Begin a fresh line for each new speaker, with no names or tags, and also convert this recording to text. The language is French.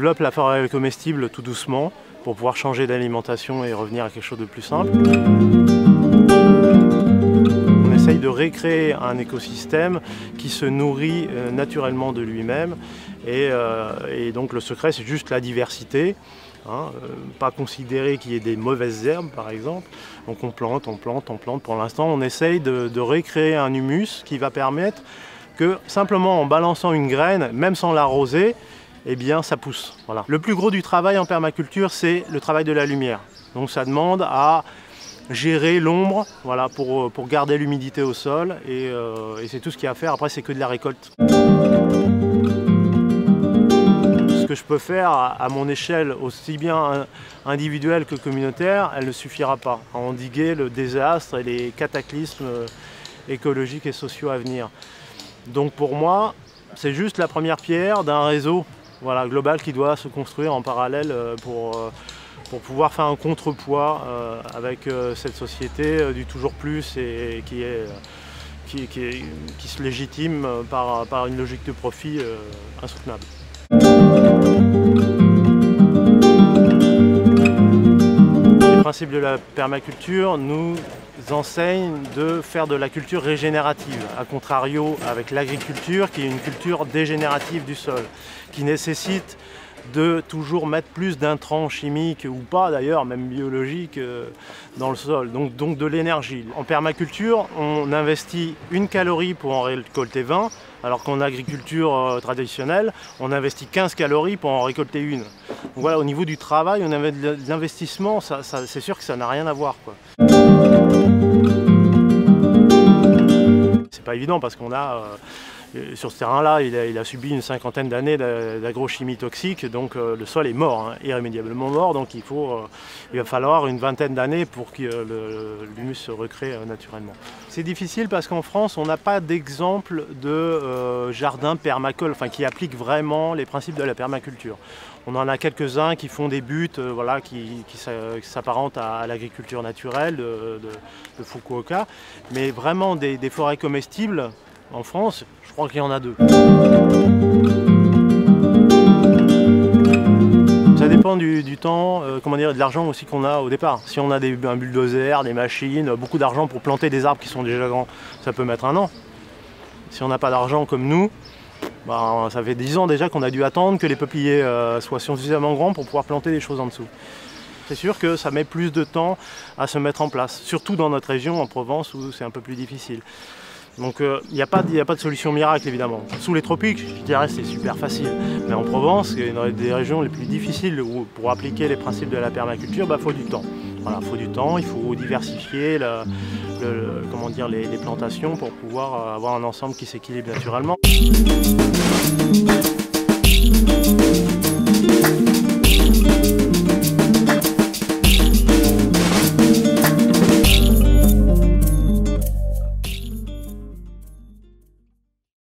développe la forêt comestible tout doucement pour pouvoir changer d'alimentation et revenir à quelque chose de plus simple. On essaye de récréer un écosystème qui se nourrit euh, naturellement de lui-même euh, et, donc le secret c'est juste la diversité. Hein, euh, pas considérer qu'il y ait des mauvaises herbes par exemple. Donc on plante, on plante, on plante. Pour l'instant on essaye de, de récréer un humus qui va permettre que simplement en balançant une graine, même sans l'arroser, eh bien ça pousse. Voilà. Le plus gros du travail en permaculture, c'est le travail de la lumière. Donc ça demande à gérer l'ombre pour, garder l'humidité au sol et, euh, et c'est tout ce qu'il y a à faire. Après, c'est que de la récolte. Ce que je peux faire à, mon échelle, aussi bien individuelle que communautaire, elle ne suffira pas à endiguer le désastre et les cataclysmes écologiques et sociaux à venir. Donc pour moi, c'est juste la première pierre d'un réseau voilà, global qui doit se construire en parallèle euh, pour, euh, pour pouvoir faire un contrepoids euh, avec cette société du toujours plus et qui, est, qui, se légitime par, par, une logique de profit insoutenable. Les principes de la permaculture nous enseignent de faire de la culture régénérative, à contrario avec l'agriculture qui est une culture dégénérative du sol, qui nécessite de toujours mettre plus d'intrants chimiques ou pas d'ailleurs, même biologiques, euh, dans le sol, donc, donc de l'énergie. En permaculture, on investit une calorie pour en récolter 20, alors qu'en agriculture euh, traditionnelle, on investit 15 calories pour en récolter une. Donc voilà, au niveau du travail, on avait de l'investissement, c'est sûr que ça n'a rien à voir. C'est pas évident parce qu'on a... Euh, sur ce terrain-là, il, a subi une cinquantaine d'années d'agrochimie toxique, donc euh, le sol est mort, hein, irrémédiablement mort, donc euh, il va falloir une vingtaine d'années pour que l'humus se recrée naturellement. C'est difficile parce qu'en France, on n'a pas d'exemple de jardin permacole, enfin qui applique vraiment les principes de la permaculture. On en a quelques-uns qui font des buts voilà, qui, s'apparentent à, l'agriculture naturelle de, Fukuoka, mais vraiment des forêts comestibles, en France, je crois qu'il y en a deux. Ça dépend du, temps, euh, comment dire, de l'argent aussi qu'on a au départ. Si on a des, un bulldozer, des machines, beaucoup d'argent pour planter des arbres qui sont déjà grands, ça peut mettre un an. Si on n'a pas d'argent comme nous, bah, ça fait 10 ans déjà qu'on a dû attendre que les peupliers euh, soient suffisamment grands pour pouvoir planter des choses en dessous. C'est sûr que ça met plus de temps à se mettre en place, surtout dans notre région, en Provence, où c'est un peu plus difficile. Donc il euh, n'y a, pas de solution miracle évidemment. Sous les tropiques, je dirais c'est super facile. Mais en Provence, qui est une des régions les plus difficiles où, pour appliquer les principes de la permaculture, il bah, faut du temps. Voilà, faut du temps, il faut diversifier comment dire, les plantations pour pouvoir avoir un ensemble qui s'équilibre naturellement.